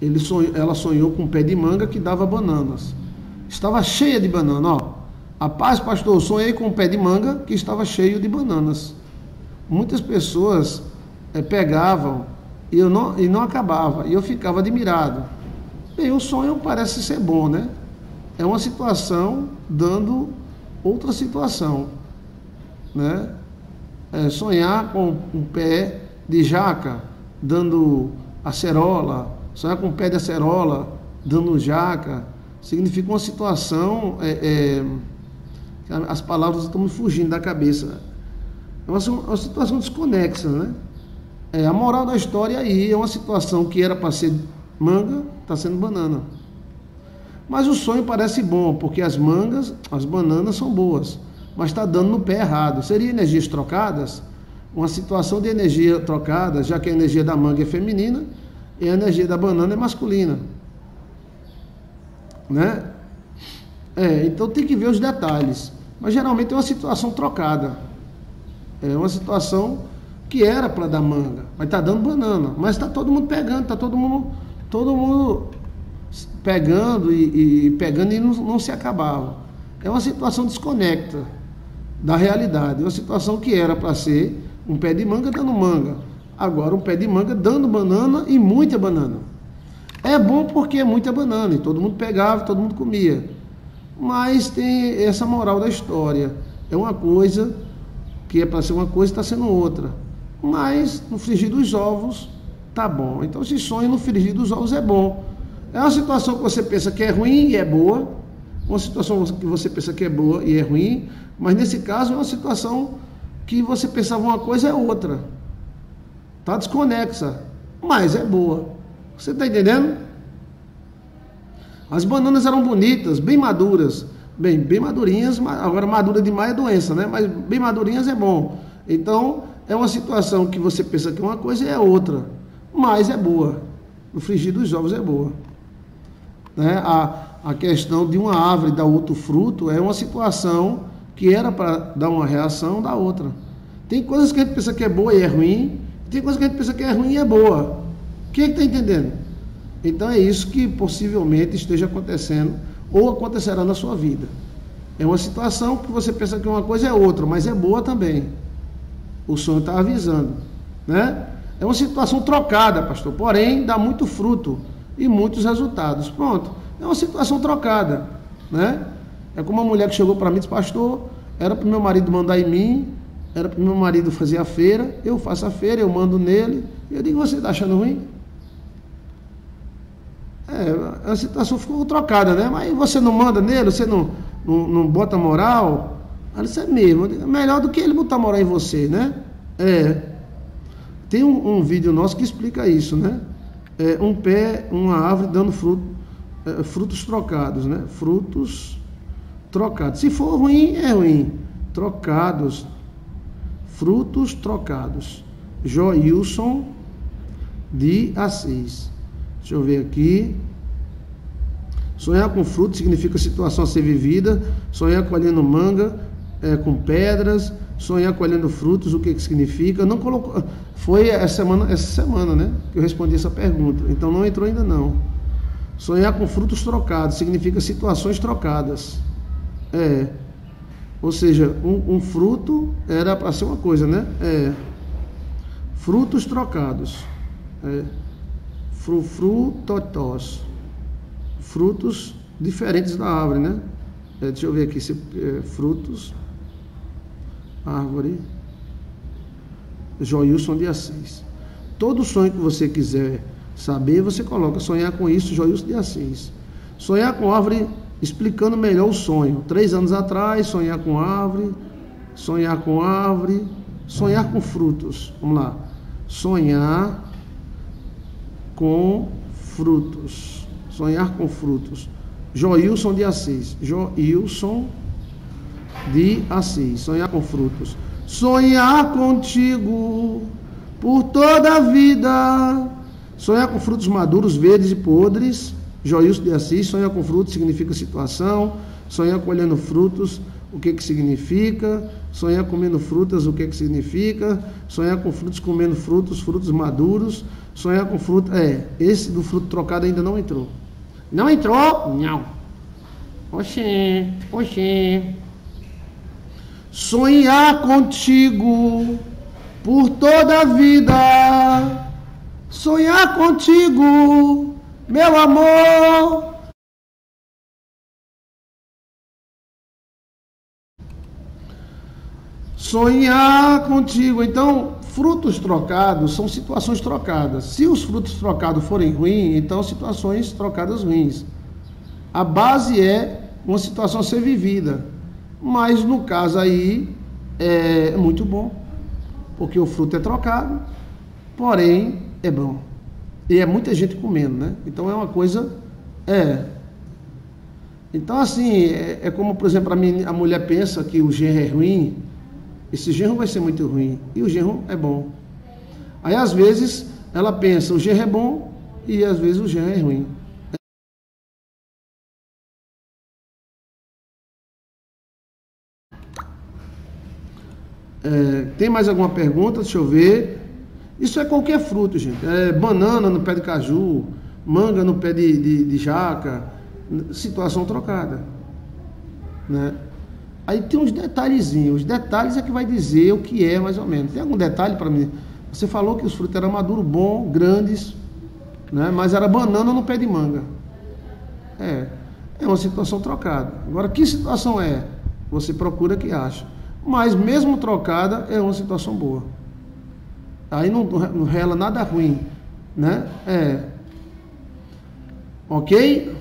ele sonhou, ela sonhou com um pé de manga que dava bananas. Estava cheia de banana, ó. A paz, pastor, sonhei com um pé de manga que estava cheio de bananas. Muitas pessoas é, pegavam e, eu não, e não acabava, e eu ficava admirado. Bem, o sonho parece ser bom, né? É uma situação dando outra situação, né? É, sonhar com um pé de jaca dando acerola, sonhar com pé de acerola dando jaca, significa uma situação, é, é, as palavras estão me fugindo da cabeça, é uma, uma situação desconexa, né? É, a moral da história aí é uma situação que era para ser manga, está sendo banana. Mas o sonho parece bom, porque as mangas, as bananas são boas, mas está dando no pé errado. Seria energias trocadas? Uma situação de energia trocada, já que a energia da manga é feminina e a energia da banana é masculina. Né? É, então tem que ver os detalhes. Mas geralmente é uma situação trocada. É uma situação que era para dar manga, mas está dando banana. Mas está todo mundo pegando, está todo mundo, todo mundo pegando e, e pegando e não, não, se acabava. É uma situação desconecta da realidade. É uma situação que era para ser um pé de manga dando manga. Agora um pé de manga dando banana e muita banana. É bom porque é muita banana e todo mundo pegava, todo mundo comia. Mas tem essa moral da história. É uma coisa que é para ser uma coisa está sendo outra. Mas no frigir dos ovos tá bom. Então esse sonho no frigir dos ovos é bom. É uma situação que você pensa que é ruim e é boa, uma situação que você pensa que é boa e é ruim, mas nesse caso é uma situação que você pensava uma coisa é outra. Está desconexa, mas é boa. Você está entendendo? As bananas eram bonitas, bem maduras. Bem, bem madurinhas, agora madura demais é doença, né? Mas bem madurinhas é bom. Então, é uma situação que você pensa que é uma coisa e é outra. Mas é boa. O frigir dos ovos é boa. Né? A, a questão de uma árvore dar outro fruto é uma situação que era para dar uma reação da outra. Tem coisas que a gente pensa que é boa e é ruim, tem coisas que a gente pensa que é ruim e é boa. Quem é está entendendo? Então é isso que possivelmente esteja acontecendo ou acontecerá na sua vida. É uma situação que você pensa que uma coisa é outra, mas é boa também. O sonho está avisando. Né? É uma situação trocada, pastor, porém dá muito fruto e muitos resultados. Pronto. É uma situação trocada. Né? É como uma mulher que chegou para mim e disse, pastor, era para o meu marido mandar em mim, era para meu marido fazer a feira, eu faço a feira, eu mando nele. Eu digo, você está achando ruim? É, a situação ficou trocada, né? Mas você não manda nele, você não, não, não bota moral. Aí isso é mesmo, é melhor do que ele botar moral em você, né? É. Tem um, um vídeo nosso que explica isso, né? É, um pé, uma árvore dando fruto, é, frutos trocados, né? Frutos trocados. Se for ruim, é ruim. Trocados. Frutos trocados. Joilson de Assis. Deixa eu ver aqui. Sonhar com fruto significa situação a ser vivida. Sonhar colhendo manga é, com pedras. Sonhar colhendo frutos, o que, que significa? Não colocou. Foi essa semana, essa semana, né? Que eu respondi essa pergunta. Então não entrou ainda não. Sonhar com frutos trocados significa situações trocadas. É. Ou seja, um, um fruto era para ser uma coisa, né? É. Frutos trocados. É frufrutotós, frutos diferentes da árvore, né? É, deixa eu ver aqui, se, é, frutos, árvore, Joilson de Assis. Todo sonho que você quiser saber, você coloca sonhar com isso, Joilson de Assis. Sonhar com árvore, explicando melhor o sonho. Três anos atrás, sonhar com árvore, sonhar com árvore, sonhar com frutos. Vamos lá. Sonhar com frutos. Sonhar com frutos. Joilson de Assis. Joilson de Assis. Sonhar com frutos. Sonhar contigo por toda a vida. Sonhar com frutos maduros, verdes e podres. Joilson de Assis. Sonhar com frutos significa situação. Sonhar colhendo frutos. o que, que significa, sonhar comendo frutas, o que, que significa, sonhar com frutos comendo frutos, frutos maduros, sonhar com fruta. É, esse do fruto trocado ainda não entrou. Não entrou? Não. Oxê, oxê. Sonhar contigo por toda a vida. Sonhar contigo, meu amor. Sonhar contigo. Então, frutos trocados são situações trocadas. Se os frutos trocados forem ruins, então situações trocadas ruins. A base é uma situação a ser vivida. Mas no caso aí é muito bom, porque o fruto é trocado, porém é bom. E é muita gente comendo, né? Então é uma coisa. É. Então, assim, é, é como, por exemplo, a, menina, a mulher pensa que o genro é ruim, esse genro vai ser muito ruim, e o genro é bom. Aí, às vezes, ela pensa, o genro é bom, e às vezes o genro é ruim. É, tem mais alguma pergunta? Deixa eu ver. Isso é qualquer fruto, gente. É banana no pé de caju, manga no pé de, de, de jaca, situação trocada. Né? Aí tem uns detalhezinhos. Os detalhes é que vai dizer o que é, mais ou menos. Tem algum detalhe para mim? Você falou que os frutos eram maduros, bons, grandes, né? mas era banana no pé de manga. É, é uma situação trocada. Agora, que situação é? Você procura que acha. Mas mesmo trocada, é uma situação boa. Aí não, não rela nada ruim, né? É. Ok?